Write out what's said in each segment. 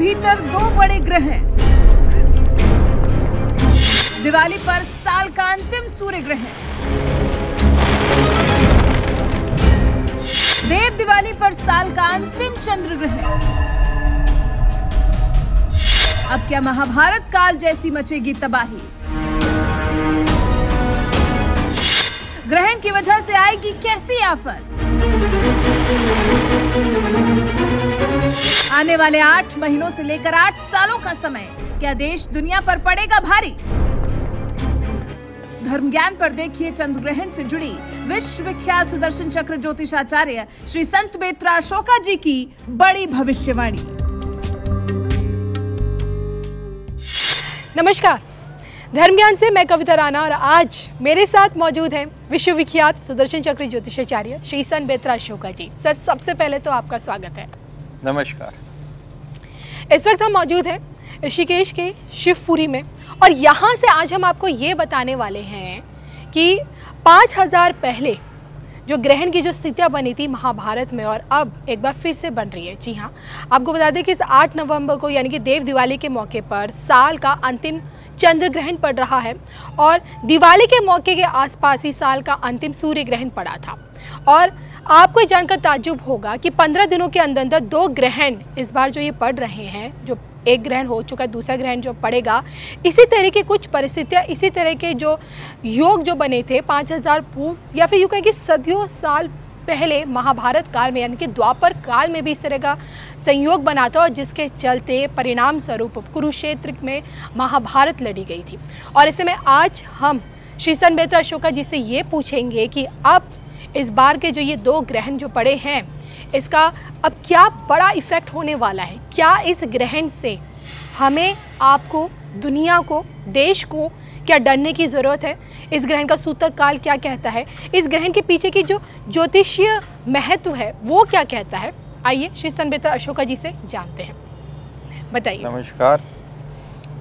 भीतर दो बड़े ग्रहण दिवाली पर साल का अंतिम सूर्य ग्रहण देव दिवाली पर साल का अंतिम चंद्र ग्रहण अब क्या महाभारत काल जैसी मचेगी तबाही? ग्रहण की वजह से आएगी कैसी आफत? आने वाले आठ महीनों से लेकर आठ सालों का समय। क्या देश दुनिया पर पड़ेगा भारी? धर्म ज्ञान पर देखिए चंद्र ग्रहण से जुड़ी विश्व विख्यात सुदर्शन चक्र ज्योतिषाचार्य श्री संत बेत्रा अशोका जी की बड़ी भविष्यवाणी। नमस्कार। धर्म ज्ञान से मैं कविता राणा और आज मेरे साथ मौजूद हैं विश्व विख्यात सुदर्शन चक्र ज्योतिषाचार्य श्री सन बेत्रा अशोका जी। सर, सबसे पहले तो आपका स्वागत है। नमस्कार। इस वक्त हम मौजूद हैं ऋषिकेश के शिवपुरी में और यहाँ से आज हम आपको ये बताने वाले हैं कि 5000 पहले जो ग्रहण की जो स्थितियाँ बनी थी महाभारत में और अब एक बार फिर से बन रही है। जी हाँ आपको बता दें कि इस 8 नवंबर को यानी कि देव दिवाली के मौके पर साल का अंतिम चंद्र ग्रहण पड़ रहा है और दिवाली के मौके के आसपास ही साल का अंतिम सूर्य ग्रहण पड़ा था और आपको ये जानकर ताजुब होगा कि पंद्रह दिनों के अंदर अंदर दो ग्रहण इस बार जो ये पड़ रहे हैं, जो एक ग्रहण हो चुका है, दूसरा ग्रहण जो पड़ेगा, इसी तरह की कुछ परिस्थितियाँ, इसी तरह के जो योग जो बने थे, पाँच हज़ार पूर्व या फिर यूँ कहें कि सदियों साल पहले महाभारत काल में, यानी कि द्वापर काल में भी इस तरह का संयोग बना था और जिसके चलते परिणाम स्वरूप कुरुक्षेत्र में महाभारत लड़ी गई थी। और ऐसे में आज हम श्री सन बेहतर अशोका जी से ये पूछेंगे कि अब इस बार के जो ये दो ग्रहण जो पड़े हैं इसका अब क्या बड़ा इफ़ेक्ट होने वाला है? क्या इस ग्रहण से हमें आपको दुनिया को देश को क्या डरने की ज़रूरत है? इस ग्रहण का सूतक काल क्या कहता है? इस ग्रहण के पीछे की जो ज्योतिषीय महत्व है वो क्या कहता है? आइए श्री सनबेतर अशोका जी से जानते हैं। बताइए। नमस्कार।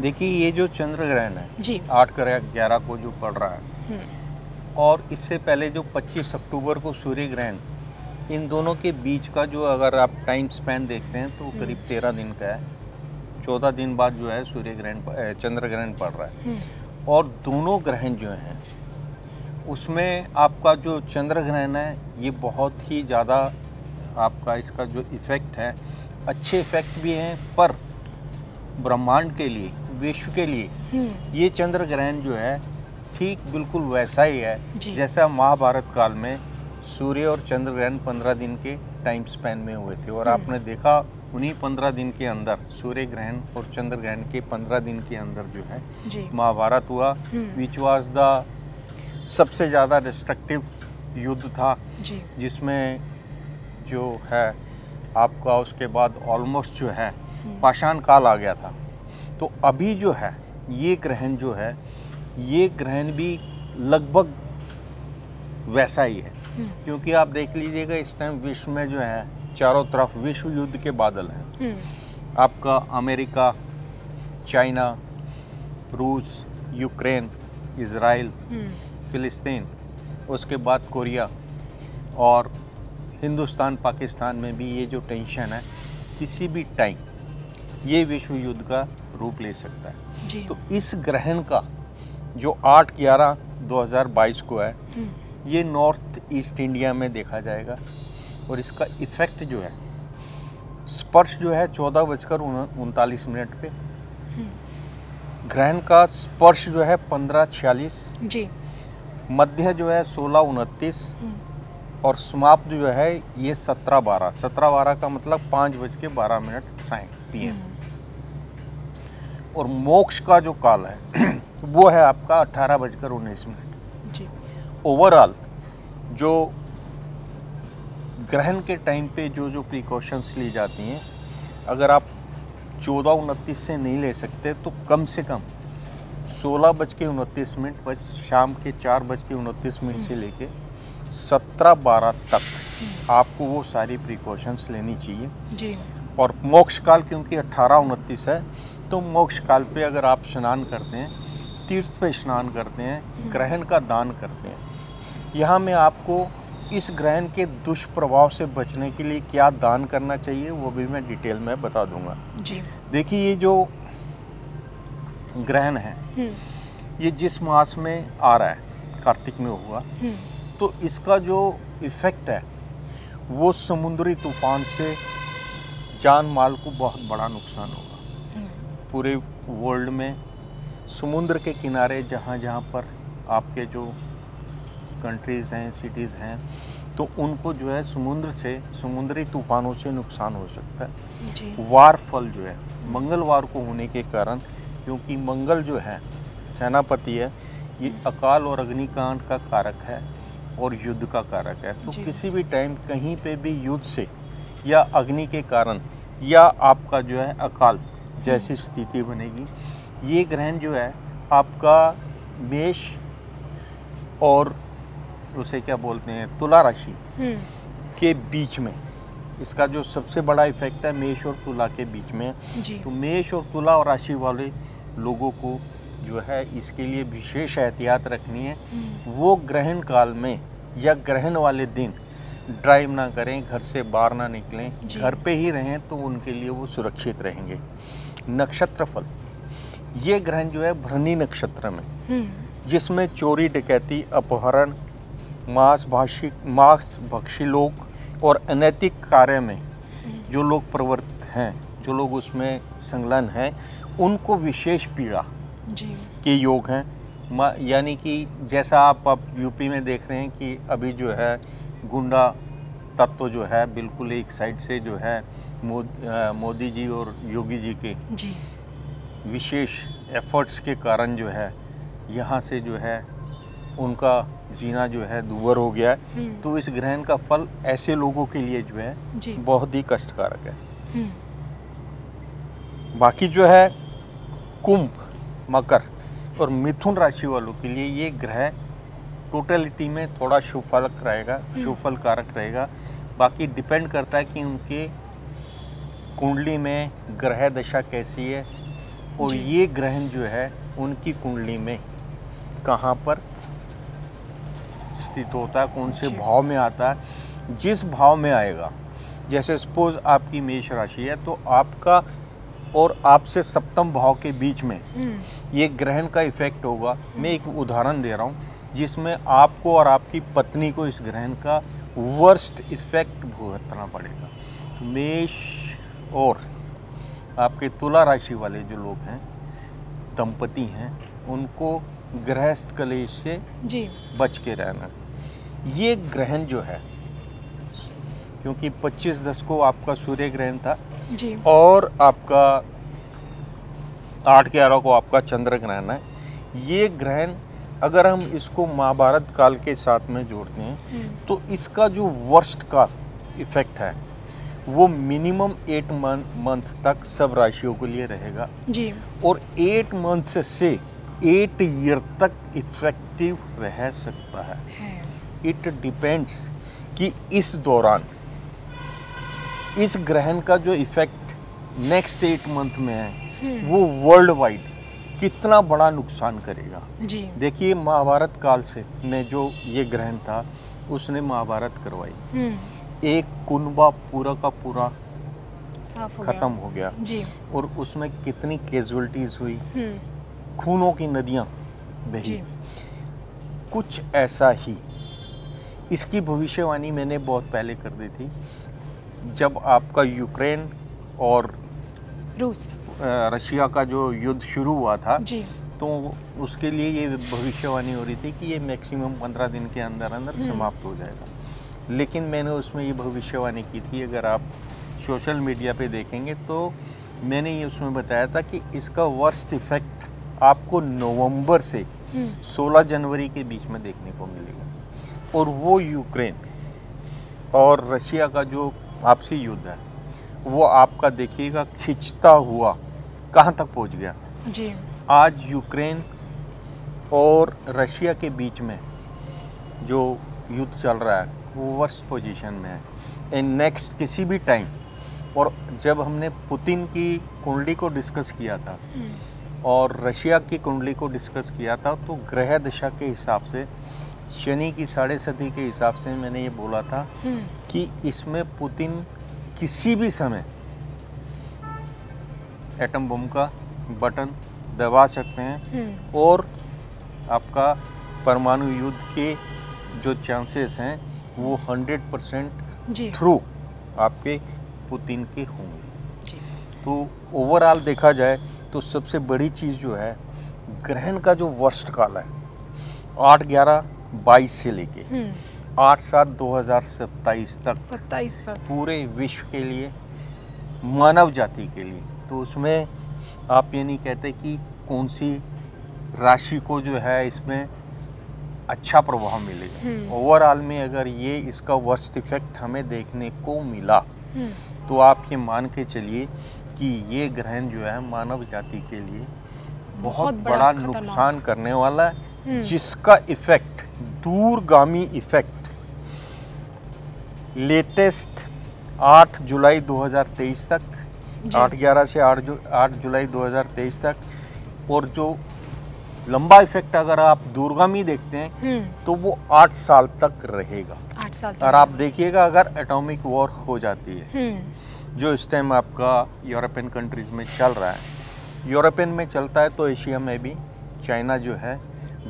देखिए ये जो चंद्र ग्रहण है जी। आठ ग्यारह को जो पड़ रहा है हम्म, और इससे पहले जो 25 अक्टूबर को सूर्य ग्रहण इन दोनों के बीच का जो अगर आप टाइम स्पैन देखते हैं तो करीब तेरह दिन का है। चौदह दिन बाद जो है सूर्य ग्रहण चंद्र ग्रहण पड़ रहा है। हम्म, और दोनों ग्रहण जो हैं उसमें आपका जो चंद्र ग्रहण है ये बहुत ही ज़्यादा आपका इसका जो इफ़ेक्ट है अच्छे इफ़ेक्ट भी हैं पर ब्रह्मांड के लिए विश्व के लिए हम्म, ये चंद्र ग्रहण जो है ठीक बिल्कुल वैसा ही है जैसा महाभारत काल में सूर्य और चंद्र ग्रहण पंद्रह दिन के टाइम स्पैन में हुए थे। और हम्म। आपने देखा उन्हीं पंद्रह दिन के अंदर सूर्य ग्रहण और चंद्र ग्रहण के पंद्रह दिन के अंदर जो है महाभारत हुआ। विच वॉज़ द सबसे ज़्यादा डिस्ट्रक्टिव युद्ध था जी। जिसमें जो है आपका उसके बाद ऑलमोस्ट जो है हम्म, पाषाण काल आ गया था। तो अभी जो है ये ग्रहण जो है ये ग्रहण भी लगभग वैसा ही है। हम्म, क्योंकि आप देख लीजिएगा इस टाइम विश्व में जो है चारों तरफ़ विश्व युद्ध के बादल हैं। हम्म, आपका अमेरिका चाइना रूस यूक्रेन इसराइल हम्म, फ़िलिस्तीन उसके बाद कोरिया और हिंदुस्तान पाकिस्तान में भी ये जो टेंशन है किसी भी टाइम ये विश्व युद्ध का रूप ले सकता है। तो इस ग्रहण का जो 8 ग्यारह 2022 को है हम्म, ये नॉर्थ ईस्ट इंडिया में देखा जाएगा और इसका इफ़ेक्ट जो है स्पर्श जो है चौदह बजकर उनतालीस मिनट पे। हम्म, ग्रहण का स्पर्श जो है पंद्रह छियालीस जी। मध्य जो है सोलह उनतीस हम्म, और समाप्त जो है ये सत्रह बारह। सत्रह बारह का मतलब पाँच बज के बारह मिनट साय पी हम्म, और मोक्ष का जो काल है वो है आपका अट्ठारह बजकर उन्नीस मिनट। जी। ओवरऑल जो ग्रहण के टाइम पे जो जो प्रिकॉशंस ली जाती हैं अगर आप चौदह उनतीस से नहीं ले सकते तो कम से कम सोलह बज के उनतीस मिनट बस शाम के चार बज के उनतीस मिनट से लेके सत्रह बारह तक आपको वो सारी प्रिकॉशंस लेनी चाहिए। जी। और मोक्ष काल क्योंकि अट्ठारह उनतीस है तो मोक्ष काल पे अगर आप स्नान करते हैं तीर्थ पे स्नान करते हैं ग्रहण का दान करते हैं यहाँ मैं आपको इस ग्रहण के दुष्प्रभाव से बचने के लिए क्या दान करना चाहिए वो भी मैं डिटेल में बता दूँगा। देखिए ये जो ग्रहण है हम्म। ये जिस मास में आ रहा है कार्तिक में हुआ हम्म। तो इसका जो इफ़ेक्ट है वो समुद्री तूफ़ान से जान माल को बहुत बड़ा नुकसान होगा। हम्म, पूरे वर्ल्ड में समुद्र के किनारे जहाँ जहाँ पर आपके जो कंट्रीज़ हैं सिटीज़ हैं तो उनको जो है समुद्र से समुद्री तूफानों से नुकसान हो सकता है। वार फल जो है मंगलवार को होने के कारण क्योंकि मंगल जो है सेनापति है ये अकाल और अग्निकांड का कारक है और युद्ध का कारक है। तो किसी भी टाइम कहीं पे भी युद्ध से या अग्नि के कारण या आपका जो है अकाल जैसी स्थिति बनेगी। ये ग्रहण जो है आपका मेष और उसे क्या बोलते हैं तुला राशि हम्म। के बीच में इसका जो सबसे बड़ा इफ़ेक्ट है मेष और तुला के बीच में। तो मेष और तुला और राशि वाले लोगों को जो है इसके लिए विशेष एहतियात रखनी है। हम्म, वो ग्रहण काल में या ग्रहण वाले दिन ड्राइव ना करें घर से बाहर ना निकलें। घर पे ही रहें तो उनके लिए वो सुरक्षित रहेंगे। नक्षत्र फल ये ग्रहण जो है भरणी नक्षत्र में। हम्म। जिसमें चोरी डकैती अपहरण मांस भाषी मांस भक्षी लोग और अनैतिक कार्य में जो लोग प्रवृत्त हैं जो लोग उसमें संलग्न हैं उनको विशेष पीड़ा के योग हैं। यानी कि जैसा आप अब यूपी में देख रहे हैं कि अभी जो है गुंडा तत्व जो है बिल्कुल एक साइड से जो है मोद- मोदी जी और योगी जी के जी। विशेष एफर्ट्स के कारण जो है यहाँ से जो है उनका जीना जो है दुबर हो गया है। हम्म, तो इस ग्रहण का फल ऐसे लोगों के लिए जो है बहुत ही कष्टकारक है। हम्म, बाकी जो है कुंभ मकर और मिथुन राशि वालों के लिए ये ग्रह टोटलिटी में थोड़ा शुभ फलक रहेगा शुभ फल कारक रहेगा। बाकी डिपेंड करता है कि उनके कुंडली में ग्रह दशा कैसी है और ये ग्रहण जो है उनकी कुंडली में कहाँ पर स्थित होता है कौन से भाव में आता है जिस भाव में आएगा। जैसे सपोज़ आपकी मेष राशि है तो आपका और आपसे सप्तम भाव के बीच में हम्म, ये ग्रहण का इफ़ेक्ट होगा। मैं एक उदाहरण दे रहा हूँ जिसमें आपको और आपकी पत्नी को इस ग्रहण का वर्स्ट इफ़ेक्ट भुगतना पड़ेगा। तो मेष और आपके तुला राशि वाले जो लोग हैं दंपति हैं उनको गृहस्थ कलेश से जी। बच के रहना। ये ग्रहण जो है क्योंकि 25 दस को आपका सूर्य ग्रहण था जी। और आपका आठ ग्यारह को आपका चंद्र ग्रहण है। ये ग्रहण अगर हम इसको महाभारत काल के साथ में जोड़ते हैं हम्म, तो इसका जो वर्स्ट का इफ़ेक्ट है वो मिनिमम एट मंथ तक सब राशियों के लिए रहेगा। जी। और एट मंथ से एट ईयर तक इफ़ेक्टिव रह सकता है। है। इट डिपेंड्स कि इस दौरान इस ग्रहण का जो इफ़ेक्ट नेक्स्ट एट मंथ में है हम्म, वो वर्ल्ड वाइड कितना बड़ा नुकसान करेगा। देखिए महाभारत काल से में जो ये ग्रहण था उसने महाभारत करवाई। हम्म, एक कुनबा पूरा का पूरा खत्म हो गया। जी। और उसमें कितनी कैजुअलिटीज हुई। हम्म, खूनों की नदियाँ बही। कुछ ऐसा ही। इसकी भविष्यवाणी मैंने बहुत पहले कर दी थी। जब आपका यूक्रेन और रूस। रशिया का जो युद्ध शुरू हुआ था जी। तो उसके लिए ये भविष्यवाणी हो रही थी कि ये मैक्सिमम पंद्रह दिन के अंदर अंदर हम्म। समाप्त हो जाएगा। लेकिन मैंने उसमें ये भविष्यवाणी की थी अगर आप सोशल मीडिया पे देखेंगे तो मैंने ये उसमें बताया था कि इसका वर्स्ट इफ़ेक्ट आपको नवंबर से हम्म, 16 जनवरी के बीच में देखने को मिलेगा। और वो यूक्रेन और रशिया का जो आपसी युद्ध है वो आपका देखिएगा खिंचता हुआ कहाँ तक पहुँच गया? जी। आज यूक्रेन और रशिया के बीच में जो युद्ध चल रहा है वर्स्ट पोजीशन में है। एंड नेक्स्ट किसी भी टाइम और जब हमने पुतिन की कुंडली को डिस्कस किया था हम्म, और रशिया की कुंडली को डिस्कस किया था तो ग्रह दशा के हिसाब से शनि की साढ़े सदी के हिसाब से मैंने ये बोला था हम्म, कि इसमें पुतिन किसी भी समय एटम बम का बटन दबा सकते हैं हम्म, और आपका परमाणु युद्ध के जो चांसेस हैं वो 100 परसेंट थ्रू आपके पुतिन के होंगे। तो ओवरऑल देखा जाए तो सबसे बड़ी चीज़ जो है ग्रहण का जो वर्स्ट काल है आठ ग्यारह बाईस से लेके हम्म, आठ सात दो हज़ार सत्ताईस तक सत्ताईस तक। पूरे विश्व के लिए मानव जाति के लिए। तो उसमें आप ये नहीं कहते कि कौन सी राशि को जो है इसमें अच्छा प्रभाव मिलेगा हम्म। ओवरऑल में अगर ये इसका वर्स्ट इफ़ेक्ट हमें देखने को मिला हम्म, तो आप ये मान के चलिए कि ये ग्रहण जो है मानव जाति के लिए बहुत बहुत बड़ा बड़ा नुकसान करने वाला है हम्म, जिसका इफ़ेक्ट दूरगामी इफ़ेक्ट लेटेस्ट 8 जुलाई 2023 तक जी। 8 11 से 8 जु, 8 जुलाई 2023 तक और जो लंबा इफ़ेक्ट अगर आप दूरगामी देखते हैं हम्म, तो वो आठ साल तक रहेगा। आठ साल तक। और आप देखिएगा अगर एटॉमिक वॉर हो जाती है हम्म, जो इस टाइम आपका यूरोपियन कंट्रीज़ में चल रहा है यूरोपियन में चलता है तो एशिया में भी चाइना जो है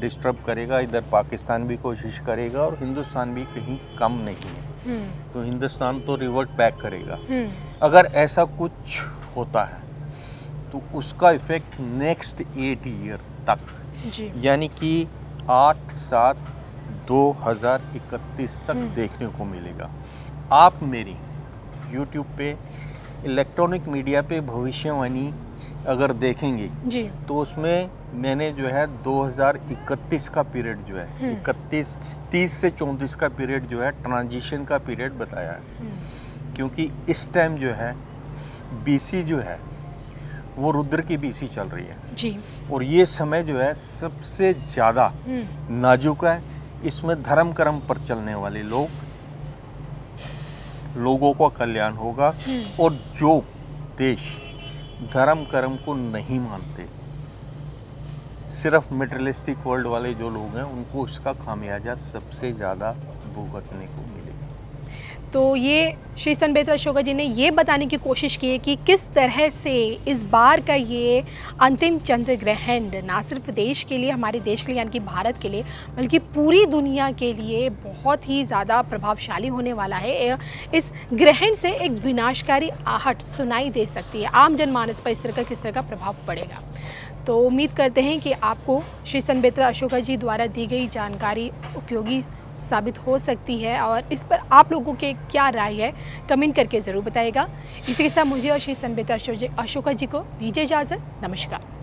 डिस्टर्ब करेगा इधर पाकिस्तान भी कोशिश करेगा और हिंदुस्तान भी कहीं कम नहीं है। हम्म, तो हिंदुस्तान तो रिवर्ट बैक करेगा। अगर ऐसा कुछ होता है तो उसका इफ़ेक्ट नेक्स्ट एट ईयर तक यानी कि आठ सात दो हज़ार इकतीस तक हम्म। देखने को मिलेगा। आप मेरी यूट्यूब पे इलेक्ट्रॉनिक मीडिया पे भविष्यवाणी अगर देखेंगे जी। तो उसमें मैंने जो है 2031 का पीरियड जो है हम्म। 31 30 से 34 का पीरियड जो है ट्रांजिशन का पीरियड बताया है। हम्म, क्योंकि इस टाइम जो है बीसी जो है वो रुद्र की बीसी चल रही है। जी। और ये समय जो है सबसे ज़्यादा हम्म, नाजुक है। इसमें धर्म कर्म पर चलने वाले लोग लोगों का कल्याण होगा। हम्म, और जो देश धर्म कर्म को नहीं मानते सिर्फ़ मेटेरियलिस्टिक वर्ल्ड वाले जो लोग हैं उनको इसका खामियाजा सबसे ज़्यादा भुगतने को तो ये श्री संबेत अशोका जी ने ये बताने की कोशिश की है कि किस तरह से इस बार का ये अंतिम चंद्र ग्रहण ना सिर्फ़ देश के लिए, हमारे देश के लिए, यानी कि भारत के लिए, बल्कि पूरी दुनिया के लिए बहुत ही ज़्यादा प्रभावशाली होने वाला है। इस ग्रहण से एक विनाशकारी आहट सुनाई दे सकती है। आम जनमानस पर इस तरह का, किस तरह का प्रभाव पड़ेगा? तो उम्मीद करते हैं कि आपको श्री सनबेत्रा अशोका जी द्वारा दी गई जानकारी उपयोगी साबित हो सकती है और इस पर आप लोगों के क्या राय है, कमेंट करके ज़रूर बताएगा। इसी के साथ मुझे और श्री संबिता अशोका जी को दीजिए इजाज़त। नमस्कार।